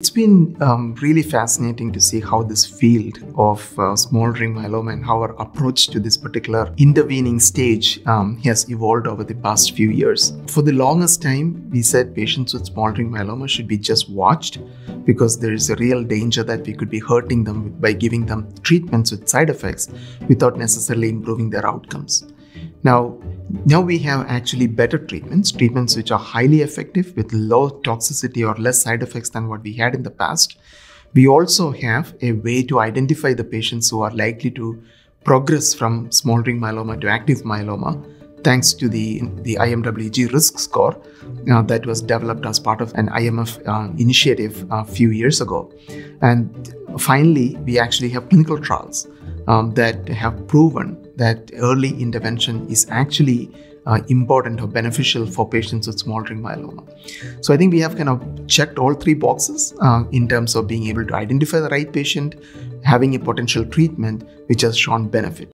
It's been um, really fascinating to see how this field of uh, smoldering myeloma and how our approach to this particular intervening stage um, has evolved over the past few years. For the longest time, we said patients with smoldering myeloma should be just watched because there is a real danger that we could be hurting them by giving them treatments with side effects without necessarily improving their outcomes. Now, now we have actually better treatments, treatments which are highly effective with low toxicity or less side effects than what we had in the past. We also have a way to identify the patients who are likely to progress from smoldering myeloma to active myeloma thanks to the, the IMWG risk score uh, that was developed as part of an IMF uh, initiative a few years ago. And finally, we actually have clinical trials um, that have proven that early intervention is actually uh, important or beneficial for patients with smoldering myeloma. So I think we have kind of checked all three boxes uh, in terms of being able to identify the right patient, having a potential treatment which has shown benefit.